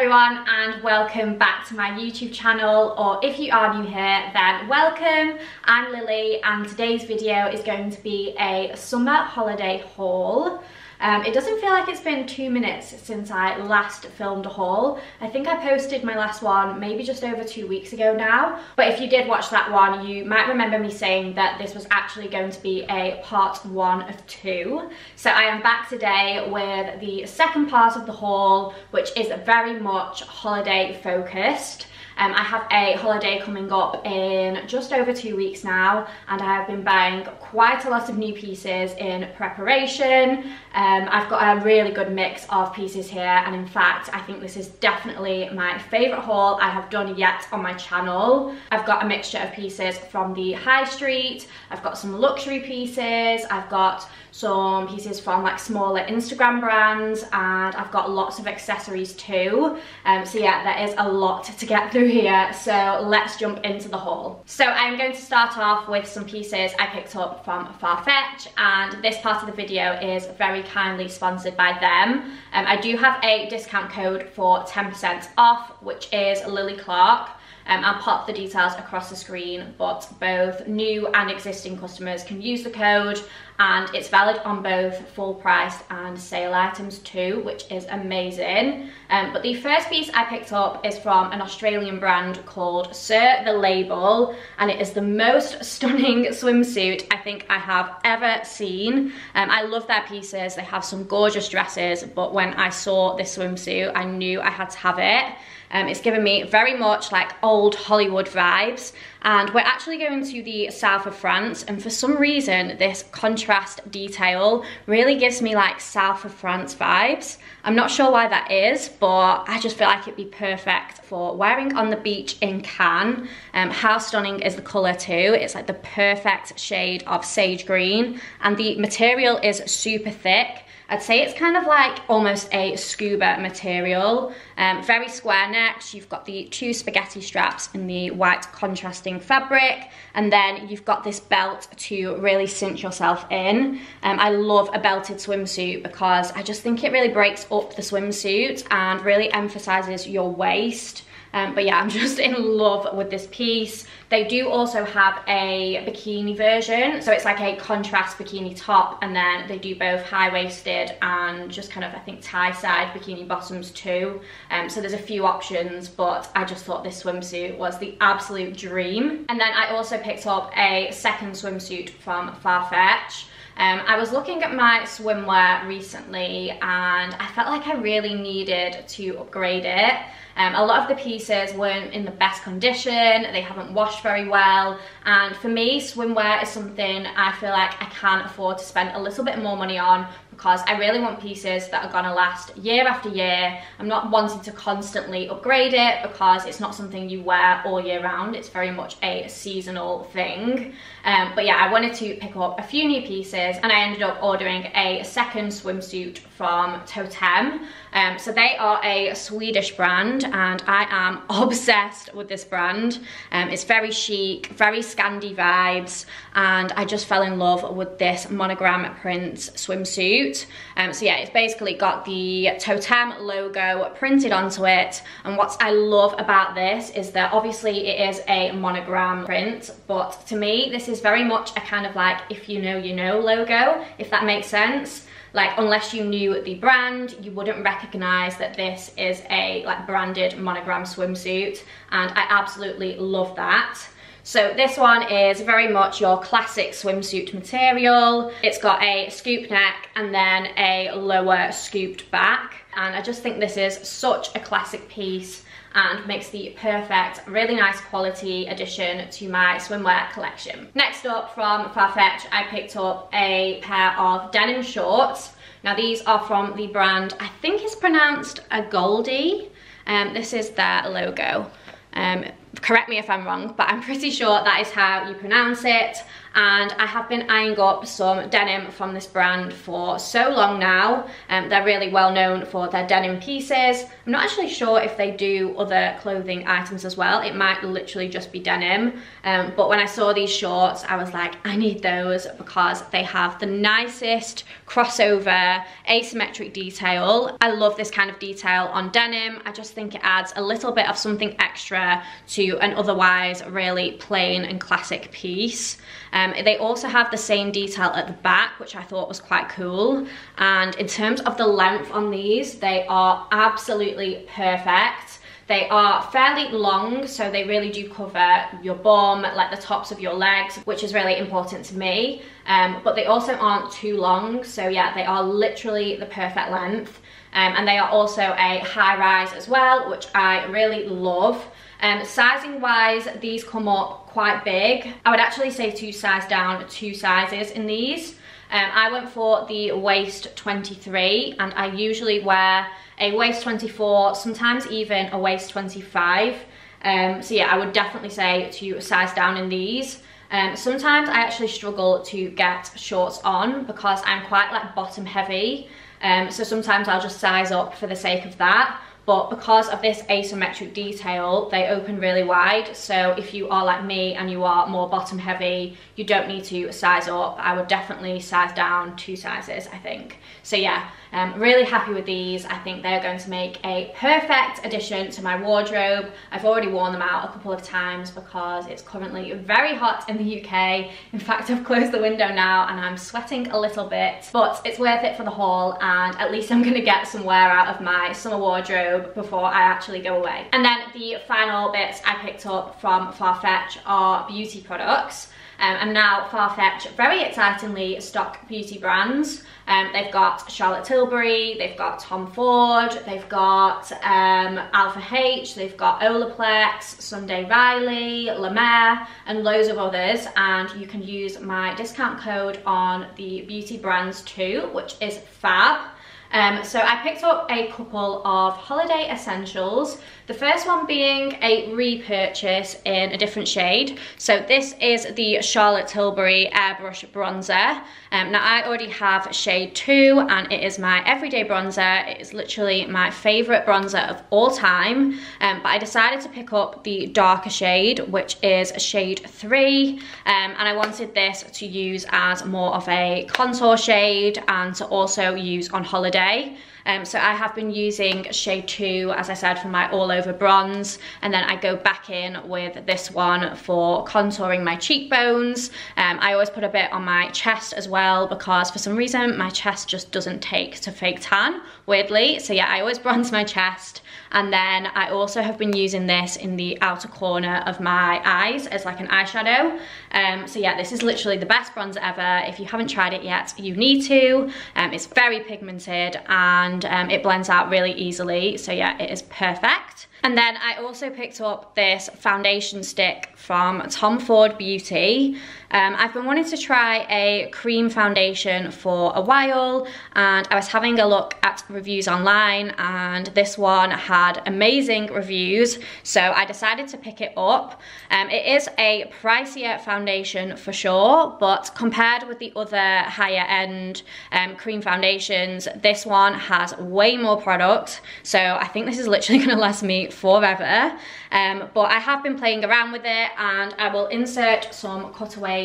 everyone and welcome back to my YouTube channel or if you are new here then welcome. I'm Lily and today's video is going to be a summer holiday haul. Um, it doesn't feel like it's been two minutes since I last filmed a haul. I think I posted my last one maybe just over two weeks ago now. But if you did watch that one, you might remember me saying that this was actually going to be a part one of two. So I am back today with the second part of the haul, which is very much holiday focused. Um, I have a holiday coming up in just over two weeks now and I have been buying quite a lot of new pieces in preparation. Um, I've got a really good mix of pieces here and in fact I think this is definitely my favourite haul I have done yet on my channel. I've got a mixture of pieces from the high street, I've got some luxury pieces, I've got some pieces from like smaller Instagram brands and I've got lots of accessories too. Um, so yeah, there is a lot to get through here. So let's jump into the haul. So I'm going to start off with some pieces I picked up from Farfetch and this part of the video is very kindly sponsored by them. Um, I do have a discount code for 10% off, which is Lily Clark. Um, I'll pop the details across the screen, but both new and existing customers can use the code and it's valid on both full price and sale items too, which is amazing. Um, but the first piece I picked up is from an Australian brand called Sir the Label, and it is the most stunning swimsuit I think I have ever seen. Um, I love their pieces, they have some gorgeous dresses, but when I saw this swimsuit, I knew I had to have it. Um, it's given me very much like old Hollywood vibes and we're actually going to the south of France and for some reason this contrast detail really gives me like south of France vibes. I'm not sure why that is but I just feel like it'd be perfect for wearing on the beach in Cannes. Um, how stunning is the colour too? It's like the perfect shade of sage green and the material is super thick I'd say it's kind of like almost a scuba material. Um, very square necked. You've got the two spaghetti straps in the white contrasting fabric. And then you've got this belt to really cinch yourself in. Um, I love a belted swimsuit because I just think it really breaks up the swimsuit and really emphasizes your waist. Um, but yeah, I'm just in love with this piece. They do also have a bikini version. So it's like a contrast bikini top and then they do both high-waisted and just kind of, I think, tie-side bikini bottoms too. Um, so there's a few options, but I just thought this swimsuit was the absolute dream. And then I also picked up a second swimsuit from Farfetch. Um, I was looking at my swimwear recently and I felt like I really needed to upgrade it. Um, a lot of the pieces weren't in the best condition, they haven't washed very well, and for me, swimwear is something I feel like I can't afford to spend a little bit more money on because I really want pieces that are gonna last year after year. I'm not wanting to constantly upgrade it because it's not something you wear all year round. It's very much a seasonal thing. Um, but yeah, I wanted to pick up a few new pieces and I ended up ordering a second swimsuit from Toteme. Um, so they are a Swedish brand and I am obsessed with this brand. Um, it's very chic, very Scandi vibes and I just fell in love with this monogram print swimsuit. Um, so yeah, it's basically got the Toteme logo printed onto it. And what I love about this is that obviously it is a monogram print, but to me, this is very much a kind of like, if you know, you know logo, if that makes sense like unless you knew the brand you wouldn't recognize that this is a like branded monogram swimsuit and I absolutely love that so this one is very much your classic swimsuit material. It's got a scoop neck and then a lower scooped back. And I just think this is such a classic piece and makes the perfect, really nice quality addition to my swimwear collection. Next up from Farfetch, I picked up a pair of denim shorts. Now these are from the brand, I think it's pronounced Agolde. Um, this is their logo. Um, correct me if I'm wrong, but I'm pretty sure that is how you pronounce it. And I have been eyeing up some denim from this brand for so long now. Um, they're really well known for their denim pieces. I'm not actually sure if they do other clothing items as well. It might literally just be denim. Um, but when I saw these shorts, I was like, I need those because they have the nicest crossover asymmetric detail. I love this kind of detail on denim. I just think it adds a little bit of something extra to an otherwise really plain and classic piece. Um, they also have the same detail at the back, which I thought was quite cool. And in terms of the length on these, they are absolutely perfect. They are fairly long, so they really do cover your bum, like the tops of your legs, which is really important to me. Um, but they also aren't too long, so yeah, they are literally the perfect length. Um, and they are also a high rise as well, which I really love. Um, sizing wise, these come up quite big. I would actually say to size down two sizes in these. Um, I went for the waist 23 and I usually wear a waist 24, sometimes even a waist 25. Um, so yeah, I would definitely say to size down in these. Um, sometimes I actually struggle to get shorts on because I'm quite like bottom heavy. Um, so sometimes I'll just size up for the sake of that but because of this asymmetric detail they open really wide so if you are like me and you are more bottom heavy you don't need to size up I would definitely size down two sizes I think so yeah um, really happy with these. I think they're going to make a perfect addition to my wardrobe. I've already worn them out a couple of times because it's currently very hot in the UK. In fact, I've closed the window now and I'm sweating a little bit, but it's worth it for the haul and at least I'm gonna get some wear out of my summer wardrobe before I actually go away. And then the final bits I picked up from Farfetch are beauty products. Um, and now Farfetch very excitingly stock beauty brands. Um, they've got Charlotte Tilbury, they've got Tom Ford, they've got um, Alpha H, they've got Olaplex, Sunday Riley, La Mer, and loads of others. And you can use my discount code on the beauty brands too, which is FAB. Um, so I picked up a couple of holiday essentials. The first one being a repurchase in a different shade. So this is the Charlotte Tilbury Airbrush Bronzer. Um, now I already have shade 2 and it is my everyday bronzer. It is literally my favourite bronzer of all time. Um, but I decided to pick up the darker shade, which is shade 3. Um, and I wanted this to use as more of a contour shade and to also use on holiday day. Um, so I have been using shade 2, as I said, for my all over bronze. And then I go back in with this one for contouring my cheekbones. Um, I always put a bit on my chest as well because for some reason my chest just doesn't take to fake tan, weirdly. So yeah, I always bronze my chest. And then I also have been using this in the outer corner of my eyes as like an eyeshadow. Um, so yeah, this is literally the best bronzer ever. If you haven't tried it yet, you need to. Um, it's very pigmented and um, it blends out really easily. So yeah, it is perfect. And then I also picked up this foundation stick from Tom Ford Beauty. Um, I've been wanting to try a cream foundation for a while and I was having a look at reviews online and this one had amazing reviews so I decided to pick it up. Um, it is a pricier foundation for sure but compared with the other higher end um, cream foundations this one has way more product so I think this is literally going to last me forever. Um, but I have been playing around with it and I will insert some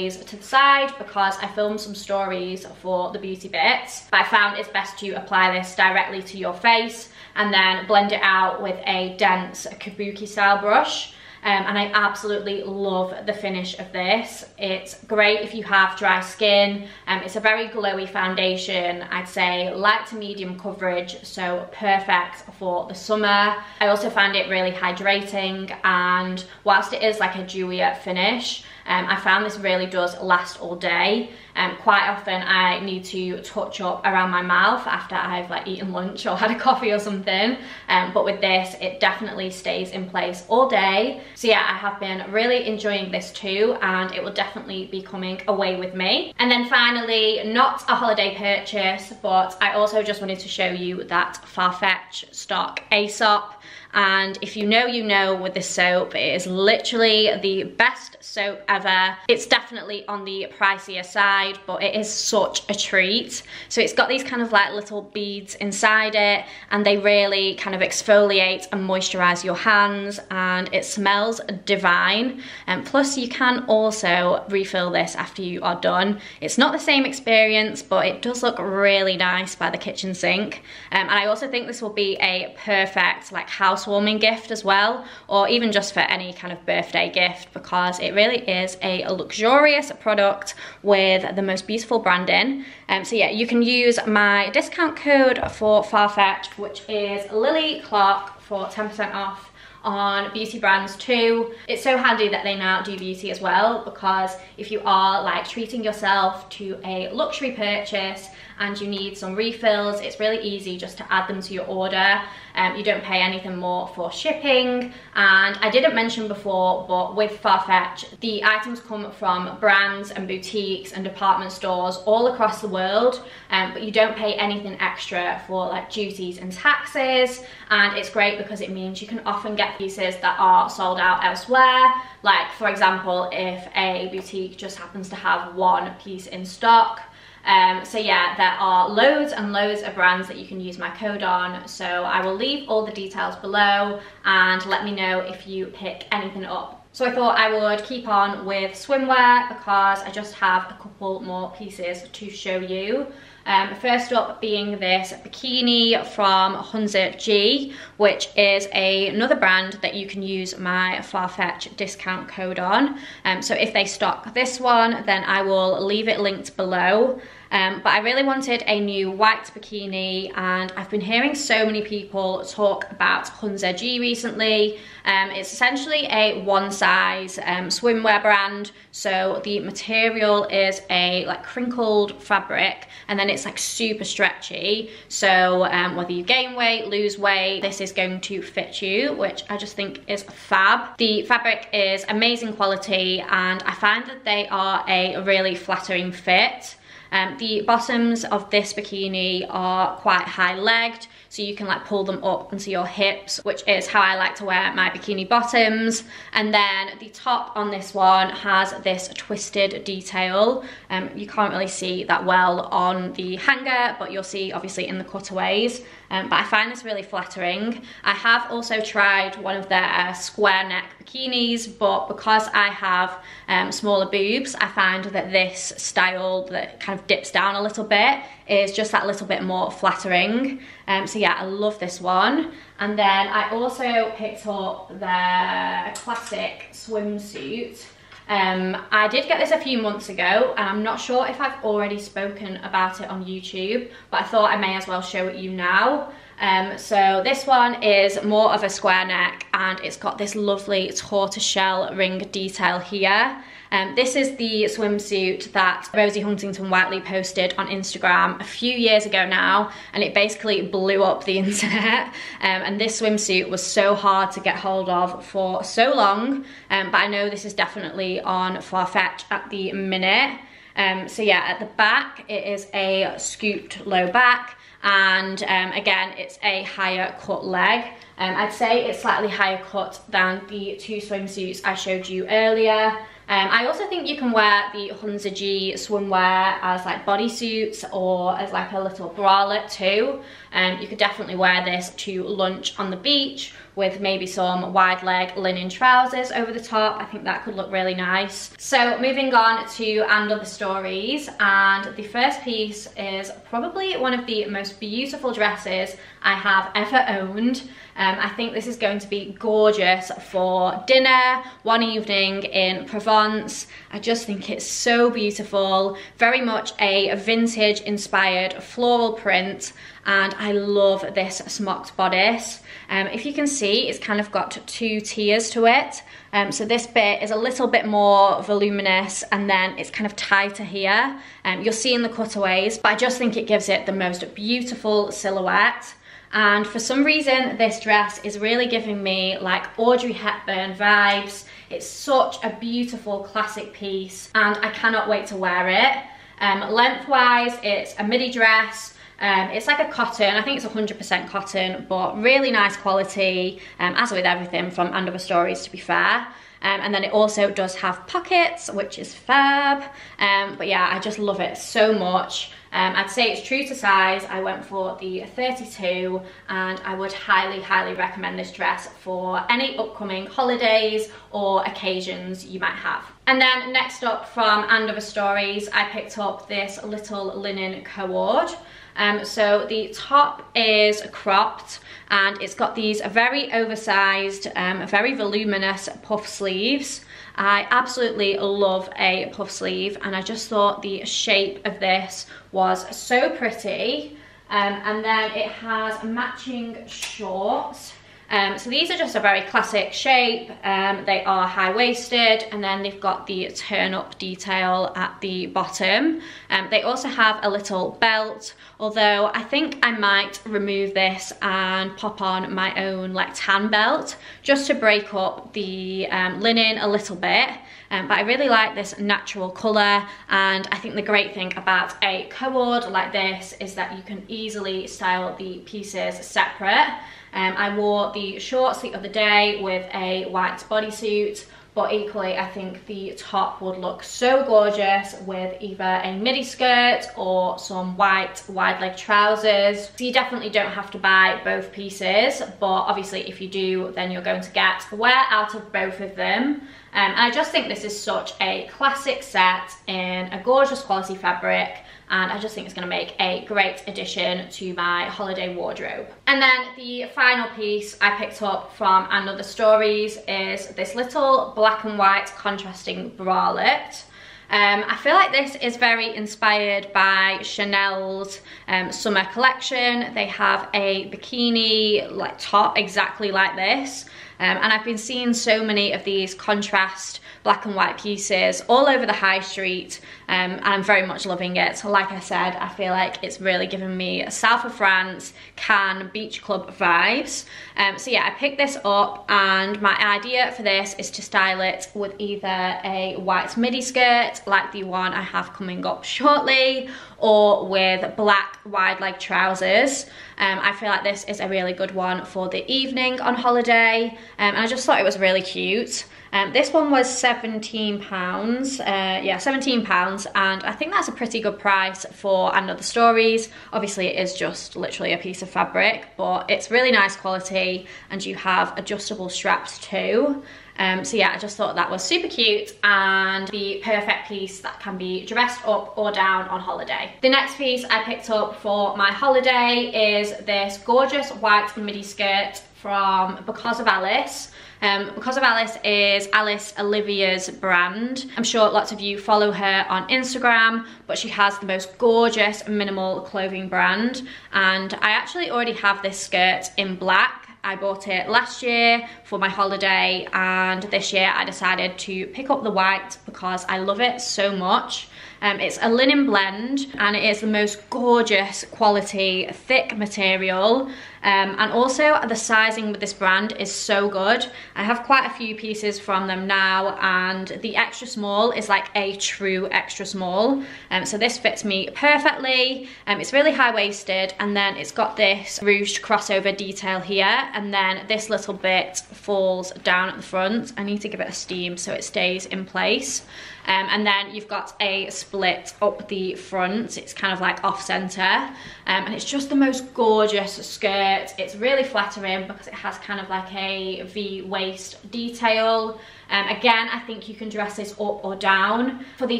to the side because I filmed some stories for the beauty bits. But I found it's best to apply this directly to your face and then blend it out with a dense kabuki style brush um, and I absolutely love the finish of this. It's great if you have dry skin. Um, it's a very glowy foundation. I'd say light to medium coverage, so perfect for the summer. I also find it really hydrating and whilst it is like a dewier finish, um, I found this really does last all day. Um, quite often I need to touch up around my mouth after I've like eaten lunch or had a coffee or something. Um, but with this, it definitely stays in place all day. So yeah, I have been really enjoying this too and it will definitely be coming away with me. And then finally, not a holiday purchase, but I also just wanted to show you that Farfetch stock Aesop And if you know, you know with this soap, it is literally the best soap ever. It's definitely on the pricier side, but it is such a treat. So it's got these kind of like little beads inside it and they really kind of exfoliate and moisturize your hands and it smells divine. And plus you can also refill this after you are done. It's not the same experience, but it does look really nice by the kitchen sink. Um, and I also think this will be a perfect like housewarming gift as well, or even just for any kind of birthday gift because it really is a luxurious product with the most beautiful branding. Um, so yeah, you can use my discount code for Farfetch, which is Lily Clark for 10% off on beauty brands too. It's so handy that they now do beauty as well because if you are like treating yourself to a luxury purchase and you need some refills, it's really easy just to add them to your order. Um, you don't pay anything more for shipping. And I didn't mention before, but with Farfetch, the items come from brands and boutiques and department stores all across the world, um, but you don't pay anything extra for like duties and taxes. And it's great because it means you can often get pieces that are sold out elsewhere. Like for example, if a boutique just happens to have one piece in stock, um, so yeah, there are loads and loads of brands that you can use my code on. So I will leave all the details below and let me know if you pick anything up. So I thought I would keep on with swimwear because I just have a couple more pieces to show you. Um, first up being this bikini from Hunza G, which is a, another brand that you can use my Farfetch discount code on. Um, so if they stock this one, then I will leave it linked below. Um, but I really wanted a new white bikini and I've been hearing so many people talk about Hunza G recently. Um, it's essentially a one size um, swimwear brand. So the material is a like crinkled fabric and then it's like super stretchy. So um, whether you gain weight, lose weight, this is going to fit you, which I just think is fab. The fabric is amazing quality and I find that they are a really flattering fit. Um, the bottoms of this bikini are quite high legged, so you can like pull them up onto your hips, which is how I like to wear my bikini bottoms. And then the top on this one has this twisted detail. Um, you can't really see that well on the hanger, but you'll see obviously in the cutaways. Um, but I find this really flattering. I have also tried one of their square neck bikinis, but because I have um, smaller boobs, I find that this style that kind of dips down a little bit is just that little bit more flattering. Um, so yeah, I love this one. And then I also picked up their classic swimsuit. Um, I did get this a few months ago and I'm not sure if I've already spoken about it on YouTube, but I thought I may as well show it you now. Um, so this one is more of a square neck and it's got this lovely tortoiseshell ring detail here. Um, this is the swimsuit that Rosie Huntington Whiteley posted on Instagram a few years ago now, and it basically blew up the internet. Um, and this swimsuit was so hard to get hold of for so long, um, but I know this is definitely on Farfetch at the minute. Um, so yeah, at the back, it is a scooped low back, and um, again, it's a higher cut leg. Um, I'd say it's slightly higher cut than the two swimsuits I showed you earlier. Um, I also think you can wear the Hunza G swimwear as like bodysuits or as like a little bralette too. Um, you could definitely wear this to lunch on the beach with maybe some wide leg linen trousers over the top. I think that could look really nice. So moving on to And Other Stories and the first piece is probably one of the most beautiful dresses I have ever owned. Um, I think this is going to be gorgeous for dinner, one evening in Provence. I just think it's so beautiful, very much a vintage inspired floral print and I love this smocked bodice. Um, if you can see, it's kind of got two tiers to it. Um, so this bit is a little bit more voluminous and then it's kind of tighter here. Um, you'll see in the cutaways, but I just think it gives it the most beautiful silhouette. And for some reason, this dress is really giving me like Audrey Hepburn vibes. It's such a beautiful classic piece and I cannot wait to wear it. Um, lengthwise, it's a midi dress Um, it's like a cotton, I think it's 100% cotton, but really nice quality, um, as with everything from And Other Stories to be fair. Um, and then it also does have pockets, which is fab. Um, but yeah, I just love it so much. Um, I'd say it's true to size. I went for the 32 and I would highly, highly recommend this dress for any upcoming holidays or occasions you might have. And then next up from And Other Stories, I picked up this little linen cord. Um, so the top is cropped and it's got these very oversized, um, very voluminous puff sleeves. I absolutely love a puff sleeve and I just thought the shape of this was so pretty. Um, and then it has matching shorts um, so these are just a very classic shape. Um, they are high-waisted and then they've got the turn-up detail at the bottom. Um, they also have a little belt, although I think I might remove this and pop on my own like tan belt just to break up the um, linen a little bit. Um, but I really like this natural colour and I think the great thing about a cord like this is that you can easily style the pieces separate. Um, I wore the shorts the other day with a white bodysuit but equally I think the top would look so gorgeous with either a midi skirt or some white wide leg trousers. So you definitely don't have to buy both pieces, but obviously if you do, then you're going to get wear out of both of them. Um, and I just think this is such a classic set in a gorgeous quality fabric and I just think it's going to make a great addition to my holiday wardrobe. And then the final piece I picked up from And Other Stories is this little black and white contrasting bralette. Um, I feel like this is very inspired by Chanel's um, summer collection. They have a bikini like top exactly like this. Um, and I've been seeing so many of these contrast black and white pieces all over the high street um, and I'm very much loving it. So like I said, I feel like it's really given me a south of France, Cannes beach club vibes. Um, so yeah, I picked this up and my idea for this is to style it with either a white midi skirt like the one I have coming up shortly or with black wide leg trousers. Um, I feel like this is a really good one for the evening on holiday um, and I just thought it was really cute. Um, this one was 17 pounds, uh, yeah, 17 pounds, and I think that's a pretty good price for And Other Stories. Obviously it is just literally a piece of fabric, but it's really nice quality and you have adjustable straps too. Um, so yeah, I just thought that was super cute and the perfect piece that can be dressed up or down on holiday. The next piece I picked up for my holiday is this gorgeous white midi skirt from Because of Alice. Um, because of Alice is Alice Olivia's brand. I'm sure lots of you follow her on Instagram, but she has the most gorgeous minimal clothing brand. And I actually already have this skirt in black I bought it last year for my holiday and this year I decided to pick up the white because I love it so much. Um, it's a linen blend and it is the most gorgeous quality, thick material. Um, and also the sizing with this brand is so good. I have quite a few pieces from them now and the extra small is like a true extra small. Um, so this fits me perfectly. Um, it's really high-waisted and then it's got this ruched crossover detail here and then this little bit falls down at the front. I need to give it a steam so it stays in place. Um, and then you've got a split up the front. It's kind of like off center. Um, and it's just the most gorgeous skirt. It's really flattering because it has kind of like a V waist detail. Um, again, I think you can dress this up or down. For the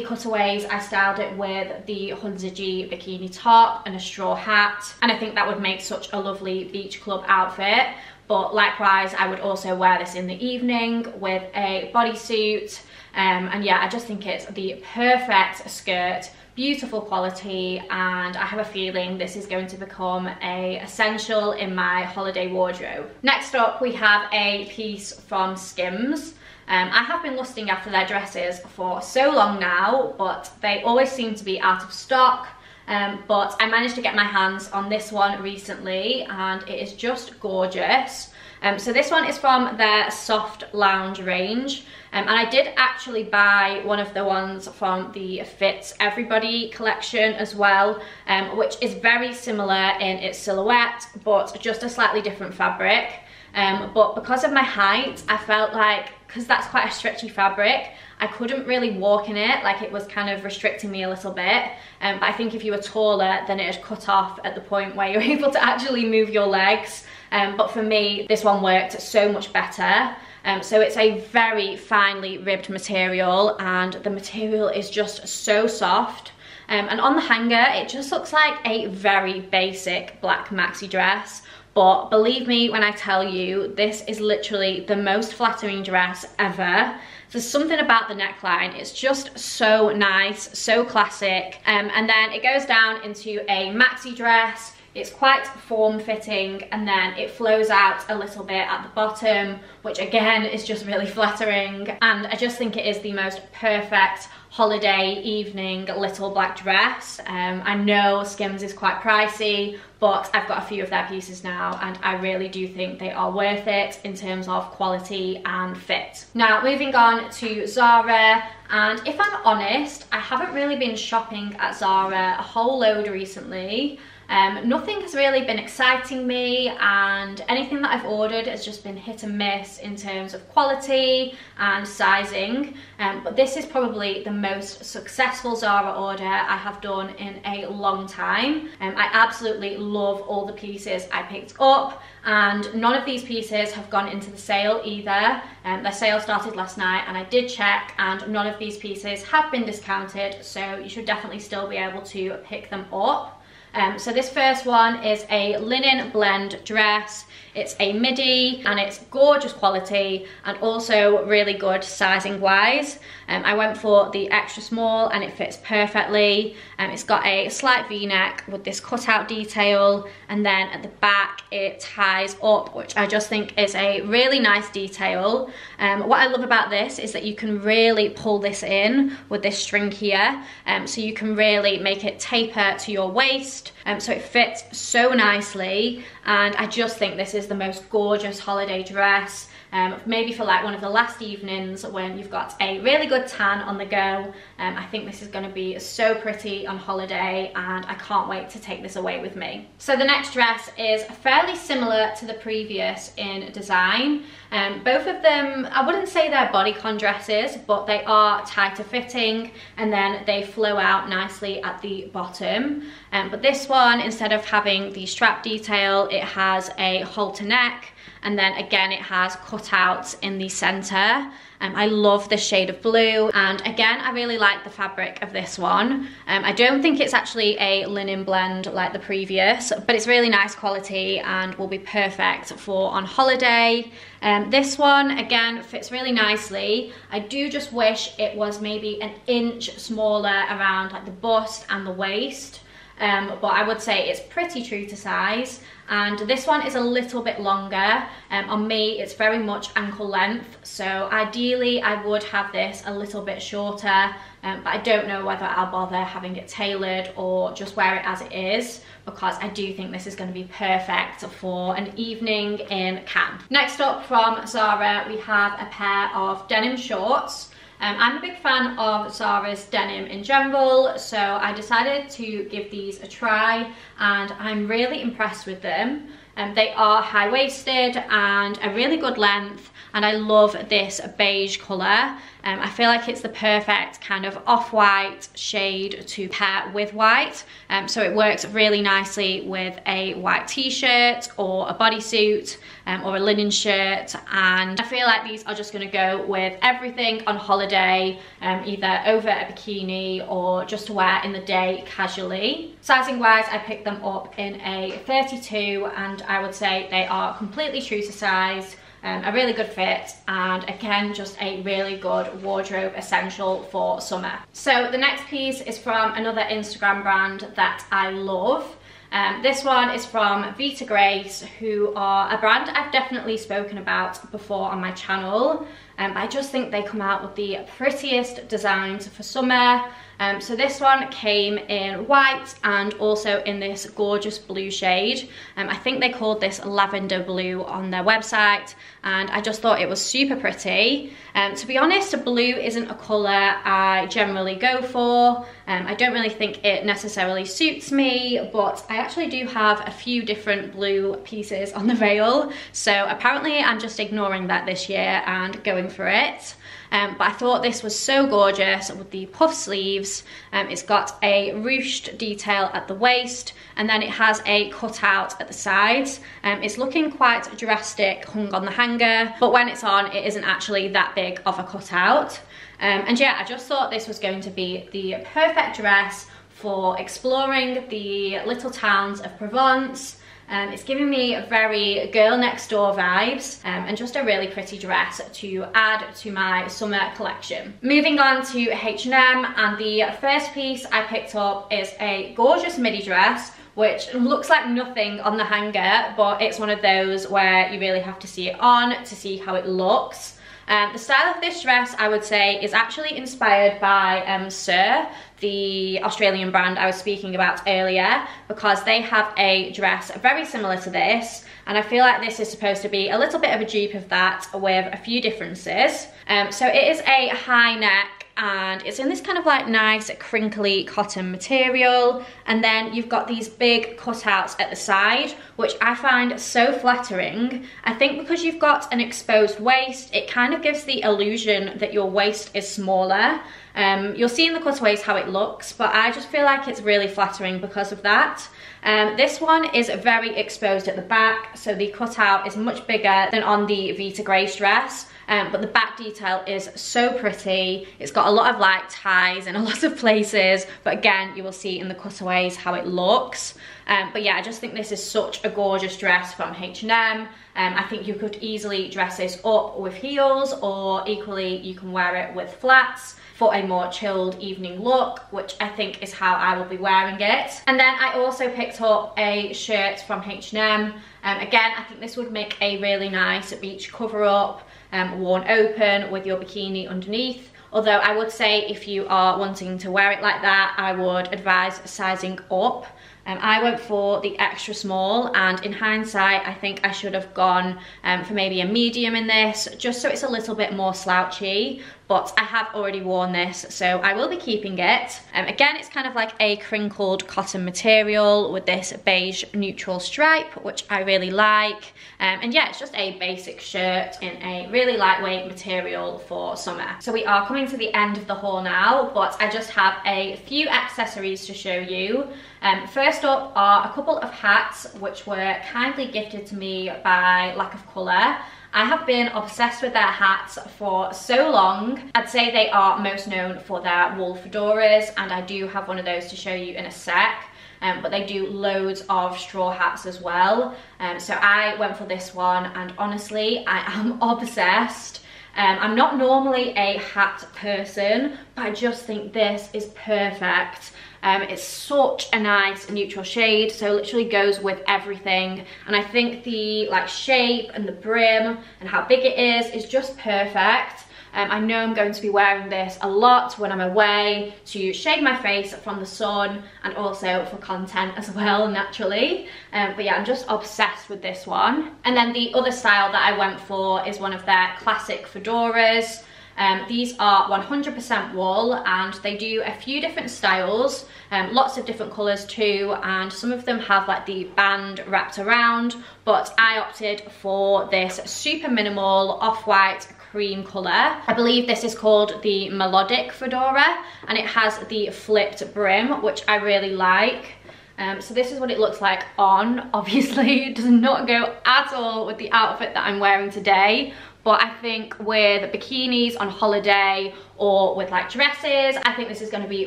cutaways, I styled it with the Hunza G bikini top and a straw hat. And I think that would make such a lovely beach club outfit. But likewise, I would also wear this in the evening with a bodysuit um, and yeah, I just think it's the perfect skirt beautiful quality and I have a feeling this is going to become a essential in my holiday wardrobe. Next up we have a piece from Skims. Um, I have been lusting after their dresses for so long now but they always seem to be out of stock um, but I managed to get my hands on this one recently and it is just gorgeous. Um, so this one is from their Soft Lounge range. Um, and I did actually buy one of the ones from the Fits Everybody collection as well, um, which is very similar in its silhouette, but just a slightly different fabric. Um, but because of my height, I felt like, because that's quite a stretchy fabric, I couldn't really walk in it, like it was kind of restricting me a little bit. Um, but I think if you were taller, then it had cut off at the point where you're able to actually move your legs. Um, but for me, this one worked so much better. Um, so it's a very finely ribbed material and the material is just so soft. Um, and on the hanger, it just looks like a very basic black maxi dress. But believe me when I tell you, this is literally the most flattering dress ever. There's something about the neckline, it's just so nice, so classic. Um, and then it goes down into a maxi dress it's quite form-fitting and then it flows out a little bit at the bottom, which again is just really flattering. And I just think it is the most perfect holiday evening little black dress. Um, I know Skims is quite pricey, but I've got a few of their pieces now and I really do think they are worth it in terms of quality and fit. Now moving on to Zara and if I'm honest, I haven't really been shopping at Zara a whole load recently. Um, nothing has really been exciting me and anything that I've ordered has just been hit and miss in terms of quality and sizing. Um, but this is probably the most successful Zara order I have done in a long time. Um, I absolutely love all the pieces I picked up and none of these pieces have gone into the sale either. Um, their sale started last night and I did check and none of these pieces have been discounted so you should definitely still be able to pick them up. Um, so this first one is a linen blend dress. It's a midi and it's gorgeous quality and also really good sizing wise. Um, I went for the extra small and it fits perfectly. Um, it's got a slight v-neck with this cutout detail and then at the back it ties up which I just think is a really nice detail. Um, what I love about this is that you can really pull this in with this string here um, so you can really make it taper to your waist um, so it fits so nicely and I just think this is the most gorgeous holiday dress um, maybe for like one of the last evenings when you've got a really good tan on the go. Um, I think this is going to be so pretty on holiday and I can't wait to take this away with me. So the next dress is fairly similar to the previous in design. Um, both of them, I wouldn't say they're bodycon dresses, but they are tighter fitting and then they flow out nicely at the bottom. Um, but this one, instead of having the strap detail, it has a halter neck and then again it has cutouts in the center um, I love this shade of blue and again I really like the fabric of this one. Um, I don't think it's actually a linen blend like the previous but it's really nice quality and will be perfect for on holiday. Um, this one again fits really nicely. I do just wish it was maybe an inch smaller around like the bust and the waist um, but I would say it's pretty true to size. And this one is a little bit longer. Um, on me it's very much ankle length. So ideally I would have this a little bit shorter. Um, but I don't know whether I'll bother having it tailored or just wear it as it is because I do think this is going to be perfect for an evening in Cannes. Next up from Zara we have a pair of denim shorts um, I'm a big fan of Zara's denim in general, so I decided to give these a try and I'm really impressed with them. Um, they are high-waisted and a really good length and I love this beige colour. Um, I feel like it's the perfect kind of off-white shade to pair with white. Um, so it works really nicely with a white t-shirt or a bodysuit um, or a linen shirt. And I feel like these are just gonna go with everything on holiday, um, either over a bikini or just to wear in the day casually. Sizing wise, I picked them up in a 32 and I would say they are completely true to size um, a really good fit and again just a really good wardrobe essential for summer. So the next piece is from another Instagram brand that I love. Um, this one is from Vita Grace, who are a brand I've definitely spoken about before on my channel. Um, I just think they come out with the prettiest designs for summer. Um, so this one came in white and also in this gorgeous blue shade. Um, I think they called this lavender blue on their website and I just thought it was super pretty. Um, to be honest, blue isn't a colour I generally go for. Um, I don't really think it necessarily suits me, but I actually do have a few different blue pieces on the veil. So apparently I'm just ignoring that this year and going for it. Um, but I thought this was so gorgeous with the puff sleeves. Um, it's got a ruched detail at the waist and then it has a cutout at the sides. Um, it's looking quite drastic hung on the hanger, but when it's on, it isn't actually that big of a cutout. Um, and yeah, I just thought this was going to be the perfect dress for exploring the little towns of Provence, um, it's giving me very girl next door vibes um, and just a really pretty dress to add to my summer collection. Moving on to H&M and the first piece I picked up is a gorgeous midi dress which looks like nothing on the hanger but it's one of those where you really have to see it on to see how it looks. Um, the style of this dress, I would say, is actually inspired by um, Sir, the Australian brand I was speaking about earlier, because they have a dress very similar to this, and I feel like this is supposed to be a little bit of a dupe of that with a few differences. Um, so it is a high neck and it's in this kind of like nice crinkly cotton material and then you've got these big cutouts at the side which I find so flattering. I think because you've got an exposed waist it kind of gives the illusion that your waist is smaller. Um, you'll see in the cutaways how it looks but I just feel like it's really flattering because of that. Um, this one is very exposed at the back so the cutout is much bigger than on the Vita Grace dress um, but the back detail is so pretty. It's got a lot of like ties in a lot of places, but again, you will see in the cutaways how it looks. Um, but yeah, I just think this is such a gorgeous dress from H&M. Um, I think you could easily dress this up with heels or equally you can wear it with flats for a more chilled evening look, which I think is how I will be wearing it. And then I also picked up a shirt from H&M. Um, again, I think this would make a really nice beach cover up um, worn open with your bikini underneath. Although I would say if you are wanting to wear it like that, I would advise sizing up. Um, I went for the extra small and in hindsight, I think I should have gone um, for maybe a medium in this, just so it's a little bit more slouchy but I have already worn this, so I will be keeping it. Um, again, it's kind of like a crinkled cotton material with this beige neutral stripe, which I really like. Um, and yeah, it's just a basic shirt in a really lightweight material for summer. So we are coming to the end of the haul now, but I just have a few accessories to show you. Um, first up are a couple of hats, which were kindly gifted to me by Lack of Colour. I have been obsessed with their hats for so long. I'd say they are most known for their wool fedoras and I do have one of those to show you in a sec. Um, but they do loads of straw hats as well. Um, so I went for this one and honestly, I am obsessed. Um, I'm not normally a hat person, but I just think this is perfect. Um, it's such a nice neutral shade, so it literally goes with everything. And I think the like shape and the brim and how big it is is just perfect. Um, I know I'm going to be wearing this a lot when I'm away to shade my face from the sun and also for content as well, naturally. Um, but yeah, I'm just obsessed with this one. And then the other style that I went for is one of their classic fedoras. Um, these are 100% wool and they do a few different styles, um, lots of different colours too, and some of them have like the band wrapped around, but I opted for this super minimal off-white cream colour. I believe this is called the Melodic Fedora and it has the flipped brim, which I really like. Um, so this is what it looks like on. Obviously, it does not go at all with the outfit that I'm wearing today, but I think with bikinis on holiday or with like dresses, I think this is gonna be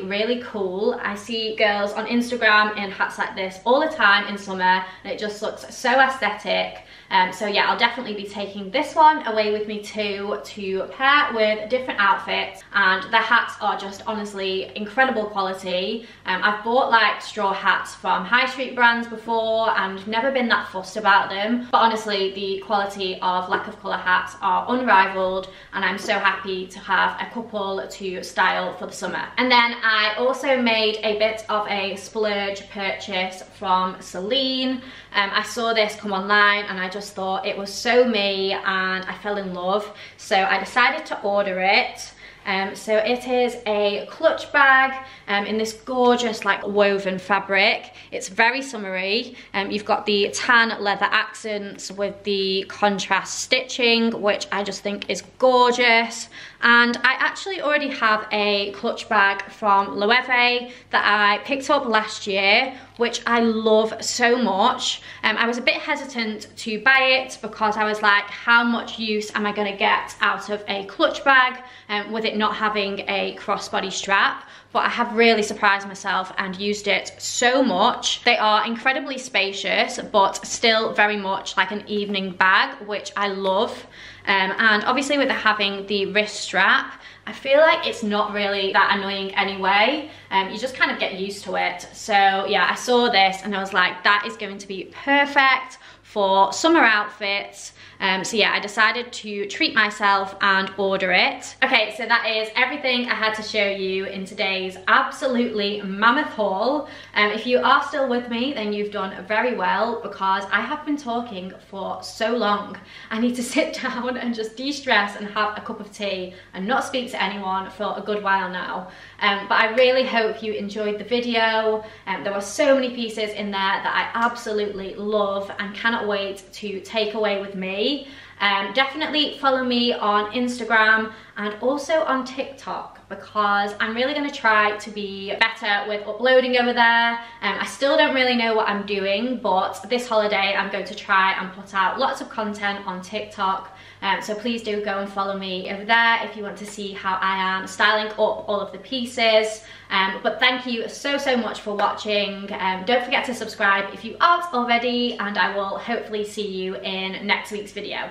really cool. I see girls on Instagram in hats like this all the time in summer and it just looks so aesthetic. Um, so yeah, I'll definitely be taking this one away with me too to pair with different outfits. And the hats are just honestly incredible quality. Um, I've bought like straw hats from high street brands before and never been that fussed about them. But honestly, the quality of lack of colour hats are unrivaled and I'm so happy to have a couple to style for the summer. And then I also made a bit of a splurge purchase from Celine. Um, I saw this come online and I just thought it was so me and I fell in love. So I decided to order it. Um, so it is a clutch bag um, in this gorgeous like woven fabric. It's very summery. Um, you've got the tan leather accents with the contrast stitching, which I just think is gorgeous. And I actually already have a clutch bag from Loewe that I picked up last year, which I love so much. Um, I was a bit hesitant to buy it because I was like, how much use am I gonna get out of a clutch bag um, with it not having a crossbody strap? but I have really surprised myself and used it so much. They are incredibly spacious, but still very much like an evening bag, which I love. Um, and obviously with having the wrist strap, I feel like it's not really that annoying anyway. Um, you just kind of get used to it. So yeah, I saw this and I was like, that is going to be perfect for summer outfits. Um, so yeah, I decided to treat myself and order it. Okay, so that is everything I had to show you in today's absolutely mammoth haul. Um, if you are still with me, then you've done very well because I have been talking for so long. I need to sit down and just de-stress and have a cup of tea and not speak to anyone for a good while now. Um, but I really hope you enjoyed the video. Um, there were so many pieces in there that I absolutely love and cannot wait to take away with me. Um, definitely follow me on Instagram and also on TikTok because I'm really going to try to be better with uploading over there. Um, I still don't really know what I'm doing, but this holiday I'm going to try and put out lots of content on TikTok. Um, so please do go and follow me over there if you want to see how I am styling up all of the pieces. Um, but thank you so, so much for watching. Um, don't forget to subscribe if you aren't already, and I will hopefully see you in next week's video.